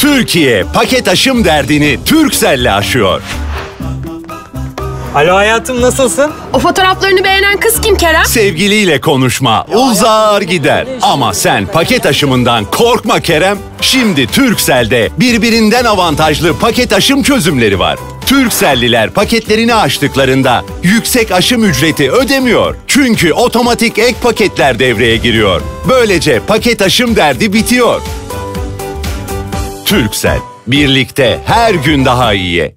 Türkiye paket aşım derdini Turkcell'le aşıyor. Alo hayatım nasılsın? O fotoğraflarını beğenen kız kim Kerem? Sevgiliyle konuşma uzar gider. Ama sen paket aşımından korkma Kerem. Şimdi Turkcell'de birbirinden avantajlı paket aşım çözümleri var. Turkcell'liler paketlerini açtıklarında yüksek aşım ücreti ödemiyor. Çünkü otomatik ek paketler devreye giriyor. Böylece paket aşım derdi bitiyor. Turkcell, birlikte her gün daha iyiye.